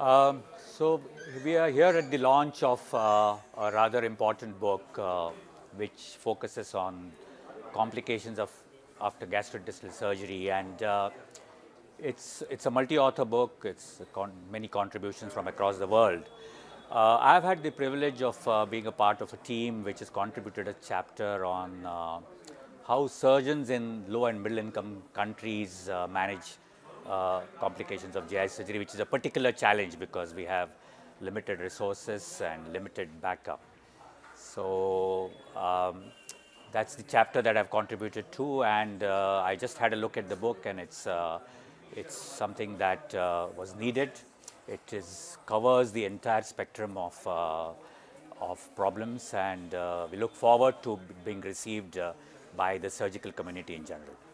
Um, so we are here at the launch of uh, a rather important book uh, which focuses on complications of after gastrointestinal surgery and uh, it's, it's a multi-author book, it's con many contributions from across the world. Uh, I've had the privilege of uh, being a part of a team which has contributed a chapter on uh, how surgeons in low and middle income countries manage uh, complications of GI surgery, which is a particular challenge because we have limited resources and limited backup. So um, that's the chapter that I've contributed to, and uh, I just had a look at the book, and it's uh, it's something that uh, was needed. It is covers the entire spectrum of uh, of problems, and we look forward to being received by the surgical community in general.